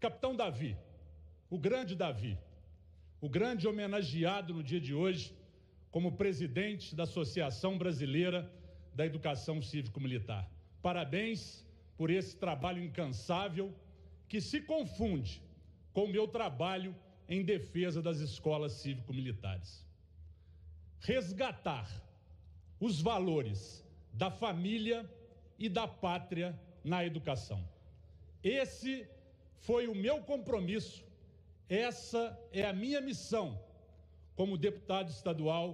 Capitão Davi, o grande Davi, o grande homenageado no dia de hoje como presidente da Associação Brasileira da Educação Cívico-Militar. Parabéns por esse trabalho incansável que se confunde com o meu trabalho em defesa das escolas cívico-militares. Resgatar os valores da família e da pátria na educação. Esse foi o meu compromisso, essa é a minha missão como deputado estadual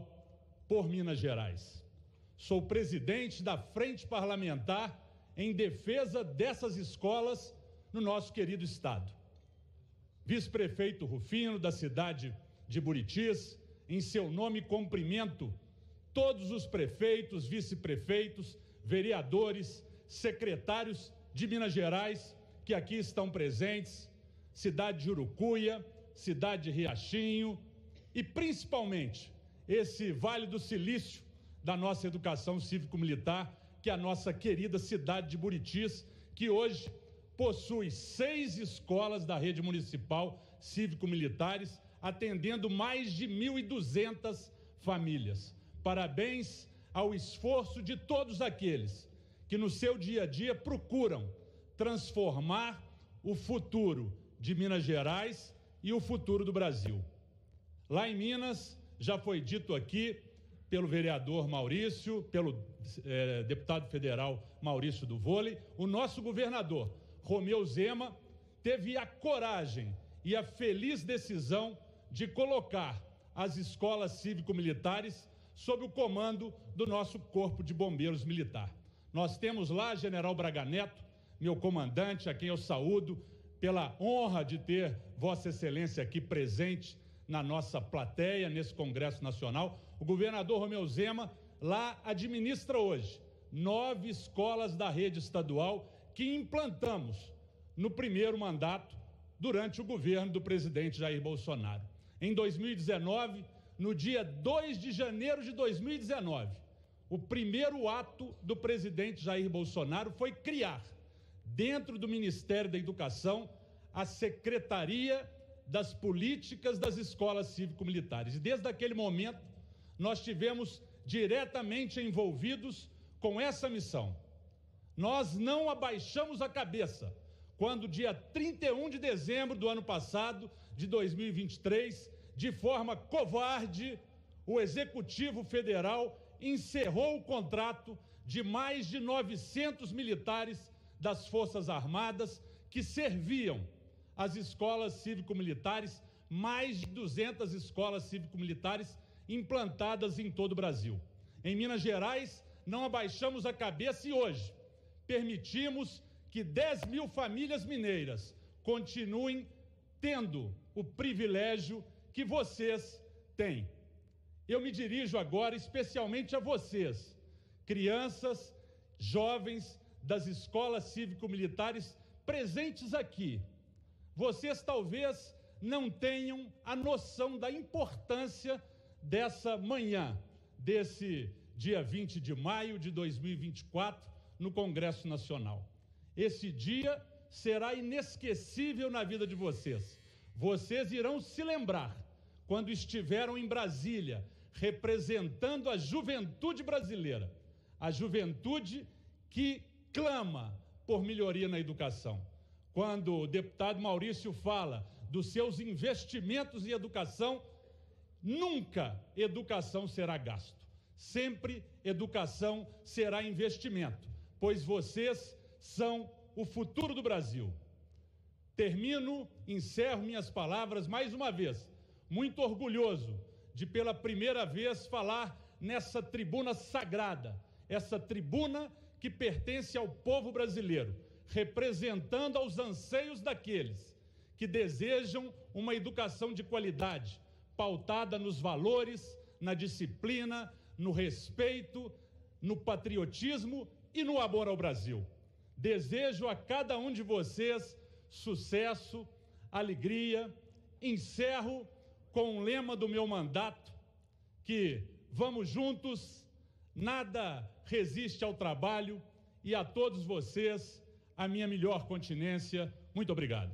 por Minas Gerais. Sou presidente da Frente Parlamentar em defesa dessas escolas no nosso querido estado. Vice-prefeito Rufino, da cidade de Buritis, em seu nome cumprimento todos os prefeitos, vice-prefeitos, vereadores, secretários de Minas Gerais que aqui estão presentes, cidade de Urucuia, cidade de Riachinho e principalmente esse Vale do Silício da nossa educação cívico-militar, que é a nossa querida cidade de Buritis, que hoje possui seis escolas da rede municipal cívico-militares, atendendo mais de 1.200 famílias. Parabéns ao esforço de todos aqueles que no seu dia a dia procuram transformar o futuro de Minas Gerais e o futuro do Brasil. Lá em Minas, já foi dito aqui pelo vereador Maurício, pelo eh, deputado federal Maurício do Vôlei, o nosso governador, Romeu Zema, teve a coragem e a feliz decisão de colocar as escolas cívico-militares sob o comando do nosso Corpo de Bombeiros Militar. Nós temos lá General Braga Neto, meu comandante, a quem eu saúdo, pela honra de ter Vossa Excelência aqui presente na nossa plateia, nesse Congresso Nacional. O governador Romeu Zema lá administra hoje nove escolas da rede estadual que implantamos no primeiro mandato durante o governo do presidente Jair Bolsonaro. Em 2019, no dia 2 de janeiro de 2019, o primeiro ato do presidente Jair Bolsonaro foi criar dentro do Ministério da Educação, a Secretaria das Políticas das Escolas Cívico-Militares. E desde aquele momento, nós tivemos diretamente envolvidos com essa missão. Nós não abaixamos a cabeça quando, dia 31 de dezembro do ano passado, de 2023, de forma covarde, o Executivo Federal encerrou o contrato de mais de 900 militares das Forças Armadas que serviam as escolas cívico-militares, mais de 200 escolas cívico-militares implantadas em todo o Brasil. Em Minas Gerais, não abaixamos a cabeça e hoje permitimos que 10 mil famílias mineiras continuem tendo o privilégio que vocês têm. Eu me dirijo agora especialmente a vocês, crianças, jovens das escolas cívico-militares presentes aqui. Vocês talvez não tenham a noção da importância dessa manhã, desse dia 20 de maio de 2024, no Congresso Nacional. Esse dia será inesquecível na vida de vocês. Vocês irão se lembrar quando estiveram em Brasília, representando a juventude brasileira, a juventude que clama por melhoria na educação. Quando o deputado Maurício fala dos seus investimentos em educação, nunca educação será gasto. Sempre educação será investimento, pois vocês são o futuro do Brasil. Termino, encerro minhas palavras mais uma vez, muito orgulhoso de pela primeira vez falar nessa tribuna sagrada, essa tribuna que pertence ao povo brasileiro, representando aos anseios daqueles que desejam uma educação de qualidade, pautada nos valores, na disciplina, no respeito, no patriotismo e no amor ao Brasil. Desejo a cada um de vocês sucesso, alegria. Encerro com o lema do meu mandato que vamos juntos Nada resiste ao trabalho e a todos vocês a minha melhor continência. Muito obrigado.